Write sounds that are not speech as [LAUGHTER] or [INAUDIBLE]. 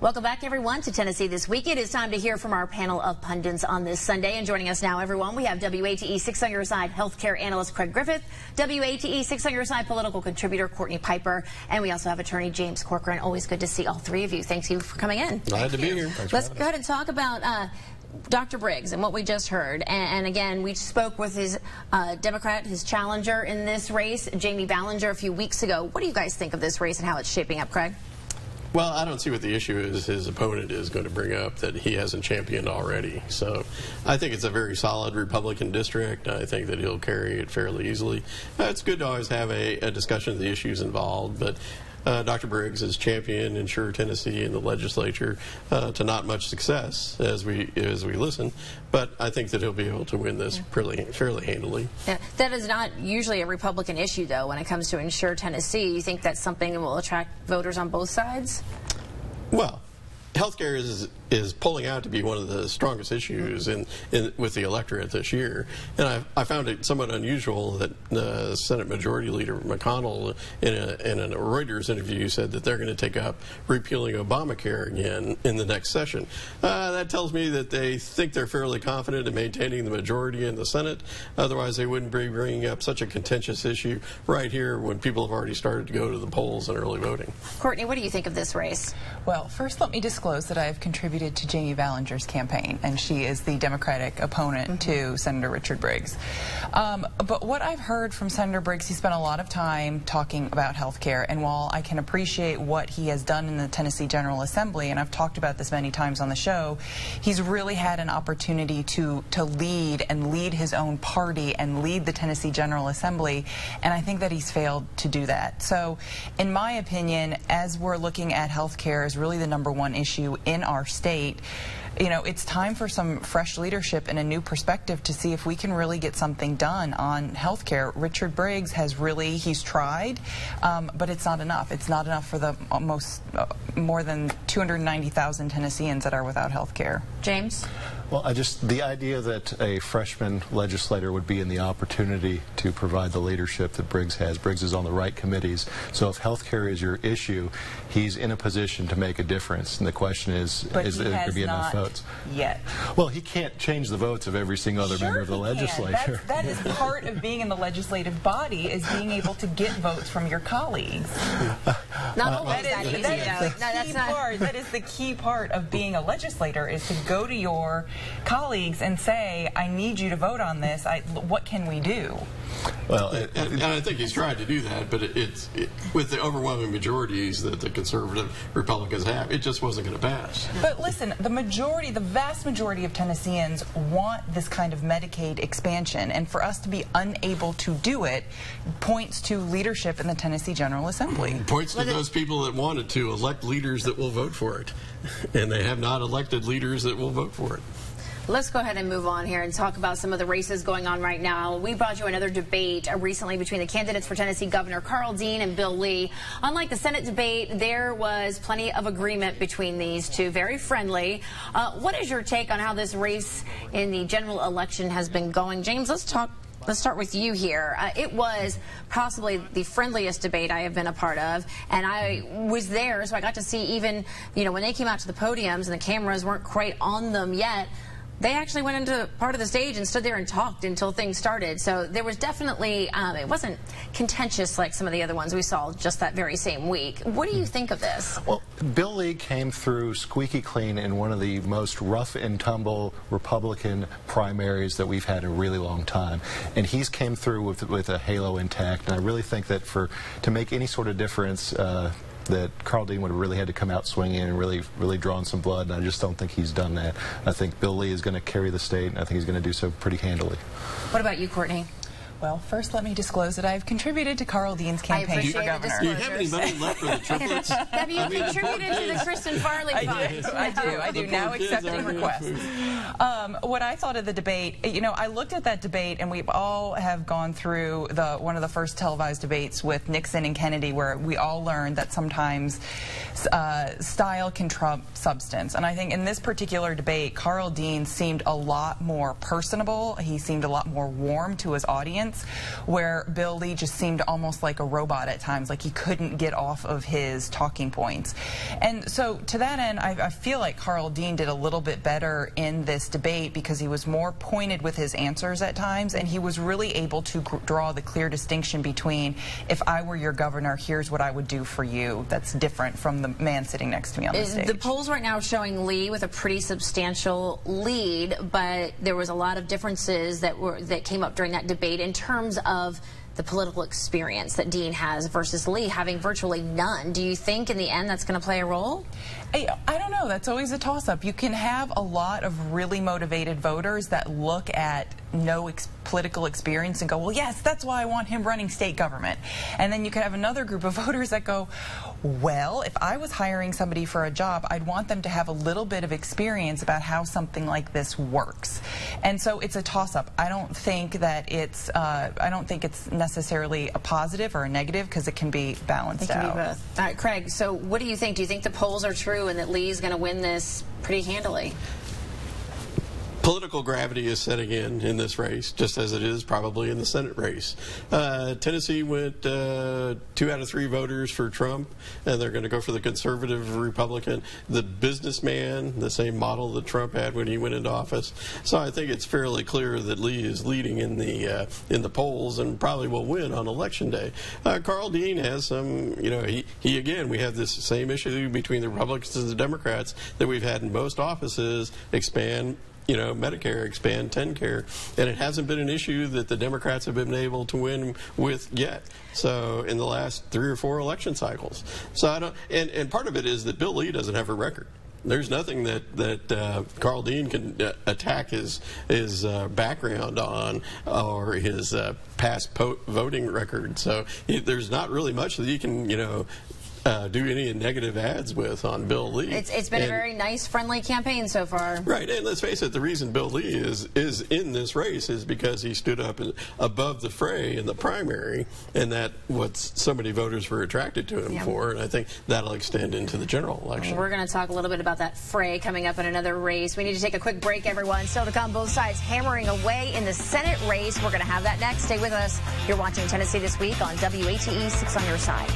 Welcome back, everyone, to Tennessee This Week. It is time to hear from our panel of pundits on this Sunday. And joining us now, everyone, we have WATE 6 on your side healthcare analyst Craig Griffith, WATE 6 on your side political contributor Courtney Piper, and we also have attorney James Corcoran. Always good to see all three of you. Thanks you for coming in. Glad to be here. Let's go ahead and talk about uh, Dr. Briggs and what we just heard. And, and again, we spoke with his uh, Democrat, his challenger in this race, Jamie Ballinger, a few weeks ago. What do you guys think of this race and how it's shaping up, Craig? Well, I don't see what the issue is his opponent is going to bring up that he hasn't championed already. So I think it's a very solid Republican district. I think that he'll carry it fairly easily. It's good to always have a, a discussion of the issues involved, but uh, Dr. Briggs has championed Insure Tennessee in the legislature uh, to not much success as we as we listen, but I think that he'll be able to win this yeah. fairly, fairly handily. Yeah. That is not usually a Republican issue, though, when it comes to Insure Tennessee. You think that's something that will attract voters on both sides? Well, healthcare is is pulling out to be one of the strongest issues in, in with the electorate this year. And I, I found it somewhat unusual that uh, Senate Majority Leader McConnell, in a, in a Reuters interview, said that they're going to take up repealing Obamacare again in the next session. Uh, that tells me that they think they're fairly confident in maintaining the majority in the Senate. Otherwise, they wouldn't be bringing up such a contentious issue right here when people have already started to go to the polls and early voting. Courtney, what do you think of this race? Well, first, let me disclose that I have contributed contributed to Jamie Ballinger's campaign, and she is the Democratic opponent mm -hmm. to Senator Richard Briggs. Um, but what I've heard from Senator Briggs, he spent a lot of time talking about health care, and while I can appreciate what he has done in the Tennessee General Assembly, and I've talked about this many times on the show, he's really had an opportunity to, to lead and lead his own party and lead the Tennessee General Assembly, and I think that he's failed to do that. So, in my opinion, as we're looking at health care as really the number one issue in our state, state, you know, it's time for some fresh leadership and a new perspective to see if we can really get something done on health care. Richard Briggs has really, he's tried, um, but it's not enough. It's not enough for the most, uh, more than 290,000 Tennesseans that are without health care. James? Well, I just, the idea that a freshman legislator would be in the opportunity to provide the leadership that Briggs has. Briggs is on the right committees. So if health care is your issue, he's in a position to make a difference. And the question is, but is there going to be enough votes? Yet. Well, he can't change the votes of every single other sure member of the legislature. That is [LAUGHS] part of being in the legislative body is being able to get votes from your colleagues. [LAUGHS] Not uh, always that, is, that, is no, that's not. Part, that is the key part of being a legislator is to go to your colleagues and say, I need you to vote on this. I, what can we do? Well, and, and, I think he's tried to do that, but it, it's it, with the overwhelming majorities that the conservative Republicans have, it just wasn't going to pass. But listen, the majority, the vast majority of Tennesseans want this kind of Medicaid expansion, and for us to be unable to do it points to leadership in the Tennessee General Assembly. Points to those people that wanted to elect leaders that will vote for it, [LAUGHS] and they have not elected leaders that will vote for it. Let's go ahead and move on here and talk about some of the races going on right now. We brought you another debate uh, recently between the candidates for Tennessee Governor Karl Dean and Bill Lee. Unlike the Senate debate, there was plenty of agreement between these two, very friendly. Uh, what is your take on how this race in the general election has been going? James, let's talk Let's start with you here. Uh, it was possibly the friendliest debate I have been a part of, and I was there, so I got to see even, you know, when they came out to the podiums and the cameras weren't quite on them yet, they actually went into part of the stage and stood there and talked until things started. So there was definitely, um, it wasn't contentious like some of the other ones we saw just that very same week. What do you think of this? Well, Bill Lee came through squeaky clean in one of the most rough and tumble Republican primaries that we've had in a really long time. And he's came through with, with a halo intact. And I really think that for to make any sort of difference, uh, that Karl Dean would have really had to come out swinging and really, really drawn some blood, and I just don't think he's done that. I think Bill Lee is going to carry the state, and I think he's going to do so pretty handily. What about you, Courtney? Well, first let me disclose that I've contributed to Karl Dean's campaign for governor. Do you have any money left for the [LAUGHS] triplets? have you I mean, contributed to the Kristen Farley fund? [LAUGHS] I do. I do. I do. Now accepting requests. Um, what I thought of the debate, you know, I looked at that debate, and we all have gone through the one of the first televised debates with Nixon and Kennedy, where we all learned that sometimes uh, style can trump substance. And I think in this particular debate, Karl Dean seemed a lot more personable. He seemed a lot more warm to his audience where Bill Lee just seemed almost like a robot at times, like he couldn't get off of his talking points. And so to that end, I, I feel like Karl Dean did a little bit better in this debate because he was more pointed with his answers at times, and he was really able to draw the clear distinction between if I were your governor, here's what I would do for you. That's different from the man sitting next to me on the uh, stage. The polls right now are showing Lee with a pretty substantial lead, but there was a lot of differences that were that came up during that debate in terms of the political experience that Dean has versus Lee having virtually none. Do you think in the end that's going to play a role? I, I don't know. That's always a toss-up. You can have a lot of really motivated voters that look at no ex political experience and go, well, yes, that's why I want him running state government. And then you could have another group of [LAUGHS] voters that go, well, if I was hiring somebody for a job, I'd want them to have a little bit of experience about how something like this works. And so it's a toss-up. I don't think that it's, uh, I don't think it's necessarily a positive or a negative because it can be balanced it can out. Be both. All right, Craig, so what do you think? Do you think the polls are true and that Lee's going to win this pretty handily? Political gravity is setting in in this race, just as it is probably in the Senate race. Uh, Tennessee went uh, two out of three voters for Trump, and they're going to go for the conservative Republican, the businessman, the same model that Trump had when he went into office. So I think it's fairly clear that Lee is leading in the uh, in the polls and probably will win on election day. Uh, Karl Dean has some, you know, he, he again we have this same issue between the Republicans and the Democrats that we've had in most offices expand you know, Medicare, expand TennCare, and it hasn't been an issue that the Democrats have been able to win with yet. So in the last three or four election cycles. So I don't, and, and part of it is that Bill Lee doesn't have a record. There's nothing that that uh, Karl Dean can uh, attack his his uh, background on or his uh, past voting record. So he, there's not really much that he can you know uh, do any negative ads with on Bill Lee. It's, it's been and, a very nice, friendly campaign so far. Right, and let's face it, the reason Bill Lee is is in this race is because he stood up above the fray in the primary, and that what so many voters were attracted to him for, and I think that'll extend into the general election. We're going to talk a little bit about that fray coming up in another race. We need to take a quick break, everyone. Still to come, both sides hammering away in the Senate race. We're going to have that next. Stay with us. You're watching Tennessee This Week on WATE 6 on your side.